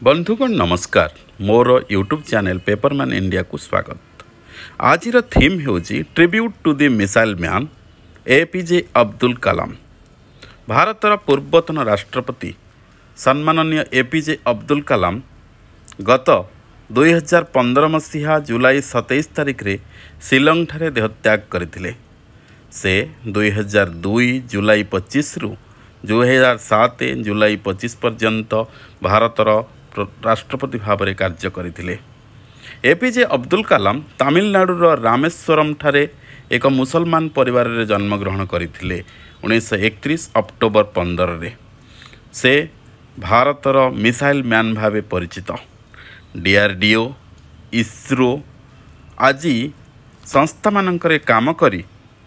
ବନ୍ଧୁଗଣ ନମସ୍କାର ମୋର ୟୁଟ୍ୟୁବ୍ ଚ୍ୟାନେଲ୍ ପେପରମ୍ୟାନ୍ ଇଣ୍ଡିଆକୁ ସ୍ୱାଗତ ଆଜିର ଥିମ୍ ହେଉଛି tribute to the missile man A P J Abdul Kalam ଭାରତର ପୂର୍ବତନ ରାଷ୍ଟ୍ରପତି ସମ୍ମାନନୀୟ A P J Abdul Kalam ଗତ ଦୁଇହଜାର ପନ୍ଦର ମସିହା ଜୁଲାଇ ସତେଇଶ ତାରିଖରେ ଶିଲଂଠାରେ ଦେହତ୍ୟାଗ କରିଥିଲେ ସେ ଦୁଇହଜାର ଦୁଇ ଜୁଲାଇ ପଚିଶରୁ ଦୁଇହଜାର ସାତ ଜୁଲାଇ ପଚିଶ ପର୍ଯ୍ୟନ୍ତ ଭାରତର ପ୍ର- ରାଷ୍ଟ୍ରପତି ଭାବରେ କାର୍ଯ୍ୟ କରିଥିଲେ। ଏପିଜେ ଅବଦୁଲ କାଲାମ ତାମିଲନାଡୁର ରାମେଶ୍ୱରମଠାରେ ଏକ ମୁସଲମାନ ପରିବାରରେ ଜନ୍ମଗ୍ରହଣ କରିଥିଲେ ଉଣେଇଶହ ଏକତିରିଶ ଅକ୍ଟୋବର ପନ୍ଦରରେ। ସେ ଭାରତର ମିସାଇଲ୍ ମ୍ୟାନ୍ ଭାବେ ପରିଚିତ। ଡିଆର୍ଡିଓ ଇସ୍ରୋ ଆଜି ସଂସ୍ଥାମାନଙ୍କରେ କାମ କରି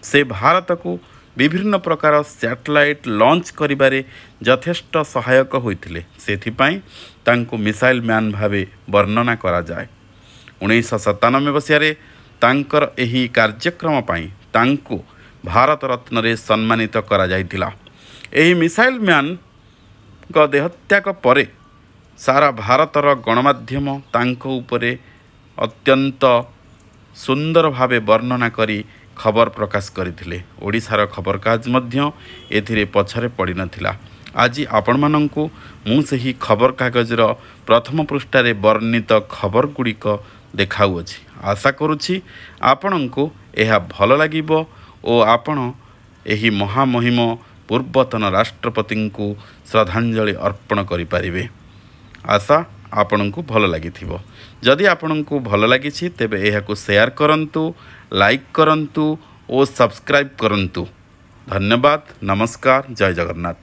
ସେ ଭାରତକୁ ବିଭିନ୍ନ ପ୍ରକାର ସ୍ୟାଟେଲାଇଟ୍ ଲଞ୍ଚ କରିବାରେ ଯଥେଷ୍ଟ ସହାୟକ ହୋଇଥିଲେ। ସେଥିପାଇଁ ତାଙ୍କୁ ମିସାଇଲ୍ ମ୍ୟାନ୍ ଭାବେ ବର୍ଣ୍ଣନା କରାଯାଏ। ଉଣେଇଶହ ସତାନବେ ମସିହାରେ ତାଙ୍କର ଏହି କାର୍ଯ୍ୟକ୍ରମ ପାଇଁ ତାଙ୍କୁ ଭାରତ ରତ୍ନରେ ସମ୍ମାନିତ କରାଯାଇଥିଲା। ଏହି ମିସାଇଲ୍ ମ୍ୟାନ୍ଙ୍କ ଦେହତ୍ୟାଗ ପରେ ସାରା ଭାରତର ଗଣମାଧ୍ୟମ ତାଙ୍କ ଉପରେ ଅତ୍ୟନ୍ତ ସୁନ୍ଦର ଭାବେ ବର୍ଣ୍ଣନା କରି ଖବର ପ୍ରକାଶ କରିଥିଲେ। ଓଡ଼ିଶାର ଖବରକାଗଜ ମଧ୍ୟ ଏଥିରେ ପଛରେ ପଡ଼ିନଥିଲା। ଆଜି ଆପଣମାନଙ୍କୁ ମୁଁ ସେହି ଖବରକାଗଜର ପ୍ରଥମ ପୃଷ୍ଠାରେ ବର୍ଣ୍ଣିତ ଖବରଗୁଡ଼ିକ ଦେଖାଉଅଛି ଆଶା କରୁଛି ଆପଣଙ୍କୁ ଏହା ଭଲ ଲାଗିବ ଓ ଆପଣ ଏହି ମହାମହିମ ପୂର୍ବତନ ରାଷ୍ଟ୍ରପତିଙ୍କୁ ଶ୍ରଦ୍ଧାଞ୍ଜଳି ଅର୍ପଣ କରିପାରିବେ। ଆଶା ଆପଣଙ୍କୁ ଭଲ ଲାଗିଥିବ। ଯଦି ଆପଣଙ୍କୁ ଭଲ ଲାଗିଛି ତେବେ ଏହାକୁ ସେୟାର କରନ୍ତୁ ଲାଇକ୍ କରନ୍ତୁ ଓ ସବସ୍କ୍ରାଇବ୍ କରନ୍ତୁ। ଧନ୍ୟବାଦ ନମସ୍କାର ଜୟ ଜଗନ୍ନାଥ।